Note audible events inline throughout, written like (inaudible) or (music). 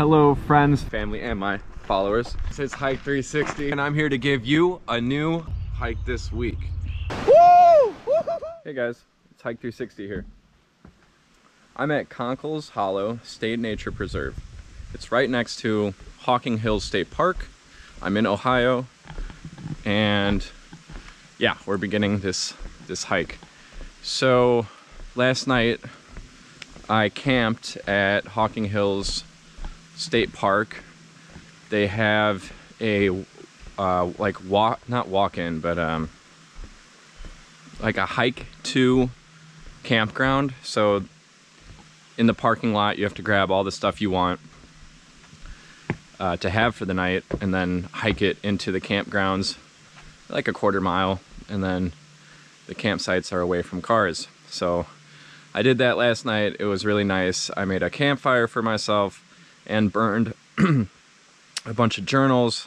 Hello friends, family, and my followers. It's Hike 360 and I'm here to give you a new hike this week. Woo! Hey guys, it's Hike 360 here. I'm at Conkle's Hollow State Nature Preserve. It's right next to Hocking Hills State Park. I'm in Ohio and yeah, we're beginning this this hike. So last night I camped at Hocking Hills State Park. They have a uh, like walk, not walk in, but um, like a hike to campground. So in the parking lot, you have to grab all the stuff you want uh, to have for the night and then hike it into the campgrounds like a quarter mile and then the campsites are away from cars. So I did that last night. It was really nice. I made a campfire for myself and burned (clears throat) a bunch of journals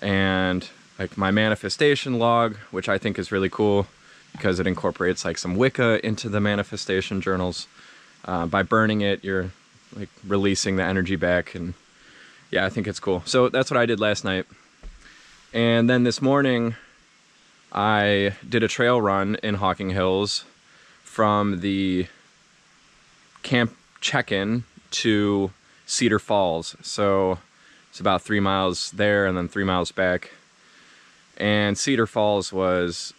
and like my manifestation log, which I think is really cool because it incorporates like some Wicca into the manifestation journals. Uh, by burning it, you're like releasing the energy back and yeah, I think it's cool. So that's what I did last night. And then this morning, I did a trail run in Hocking Hills from the camp check-in to Cedar Falls. So it's about three miles there and then three miles back. And Cedar Falls was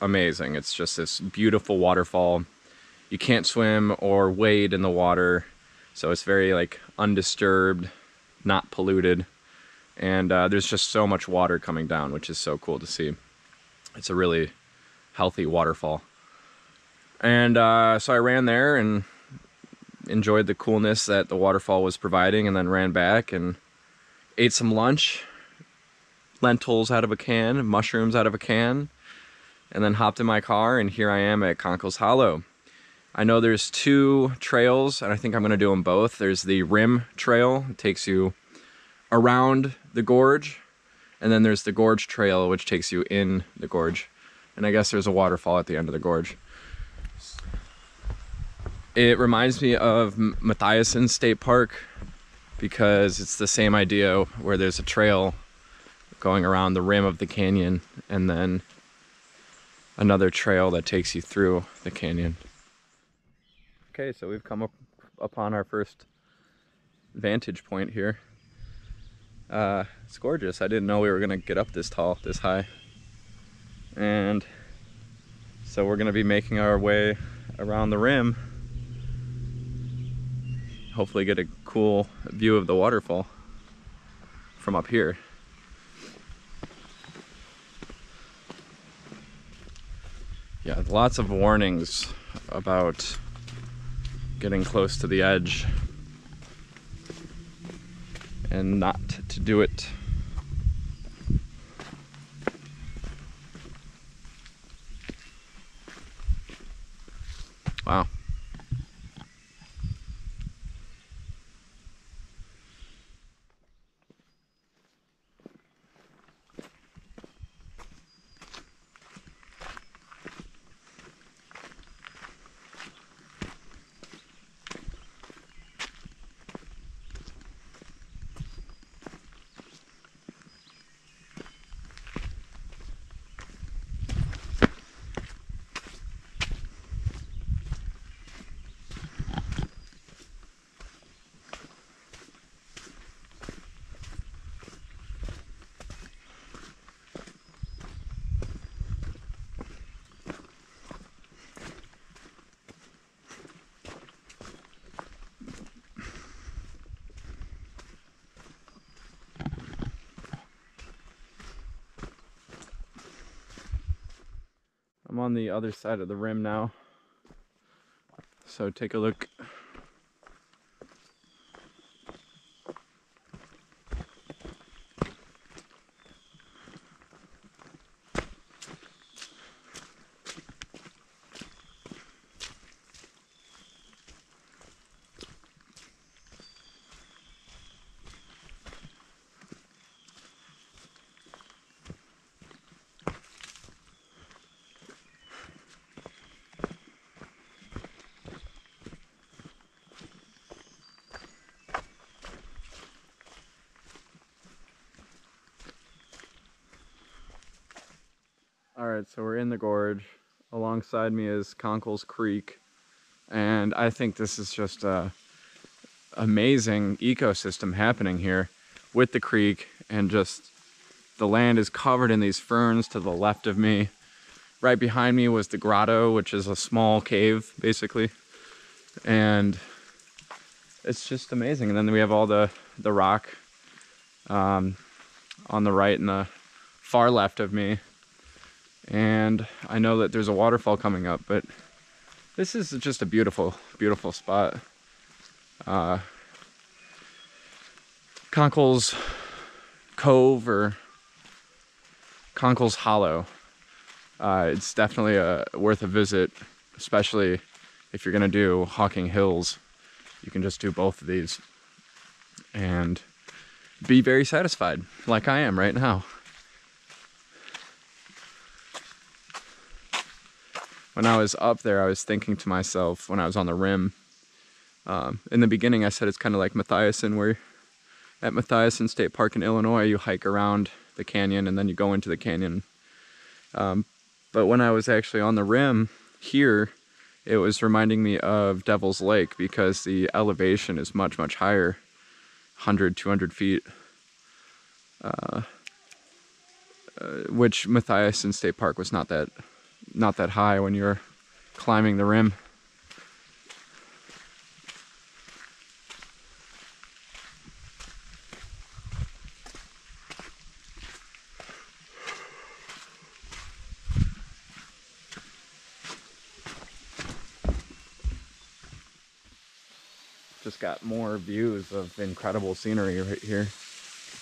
amazing. It's just this beautiful waterfall. You can't swim or wade in the water. So it's very like undisturbed, not polluted. And uh, there's just so much water coming down, which is so cool to see it's a really healthy waterfall. And uh, so I ran there and enjoyed the coolness that the waterfall was providing and then ran back and ate some lunch, lentils out of a can, mushrooms out of a can, and then hopped in my car and here I am at Conkle's Hollow. I know there's two trails and I think I'm gonna do them both. There's the Rim Trail, it takes you around the gorge and then there's the Gorge Trail, which takes you in the gorge. And I guess there's a waterfall at the end of the gorge. It reminds me of Matthiessen State Park because it's the same idea where there's a trail going around the rim of the canyon and then another trail that takes you through the canyon. Okay, so we've come up upon our first vantage point here. Uh, it's gorgeous. I didn't know we were gonna get up this tall, this high. And so we're gonna be making our way around the rim. Hopefully get a cool view of the waterfall from up here. Yeah, lots of warnings about getting close to the edge and not to do it. Wow. I'm on the other side of the rim now. So take a look so we're in the gorge. Alongside me is Conkle's Creek. And I think this is just a amazing ecosystem happening here with the creek and just the land is covered in these ferns to the left of me. Right behind me was the grotto, which is a small cave, basically. And it's just amazing. And then we have all the, the rock um, on the right and the far left of me. And I know that there's a waterfall coming up, but this is just a beautiful, beautiful spot. Uh, Conkle's Cove or Conkle's Hollow. Uh, it's definitely a, uh, worth a visit, especially if you're gonna do Hocking Hills. You can just do both of these and be very satisfied, like I am right now. When I was up there, I was thinking to myself when I was on the rim. Um, in the beginning, I said it's kind of like Matthiessen, where at Matthiessen State Park in Illinois, you hike around the canyon and then you go into the canyon. Um, but when I was actually on the rim here, it was reminding me of Devil's Lake because the elevation is much, much higher 100, 200 feet. Uh, uh, which Matthiessen State Park was not that not that high when you're climbing the rim. just got more views of incredible scenery right here.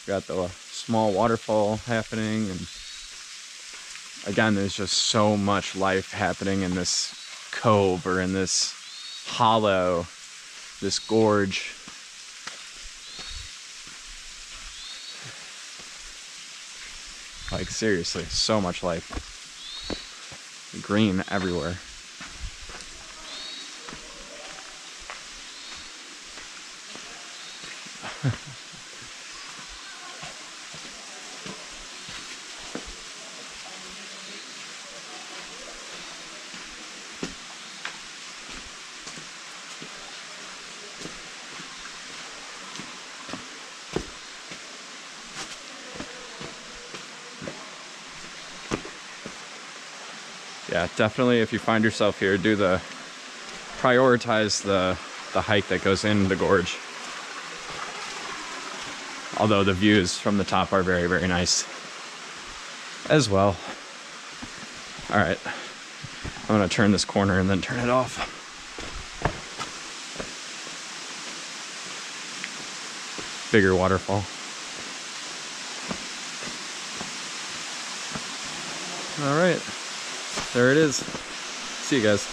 Got the small waterfall happening and again there's just so much life happening in this cove or in this hollow, this gorge. Like seriously, so much life. Green everywhere. (laughs) yeah, definitely if you find yourself here, do the prioritize the the hike that goes in the gorge. Although the views from the top are very, very nice as well. All right, I'm gonna turn this corner and then turn it off. Bigger waterfall. All right. There it is. See you guys.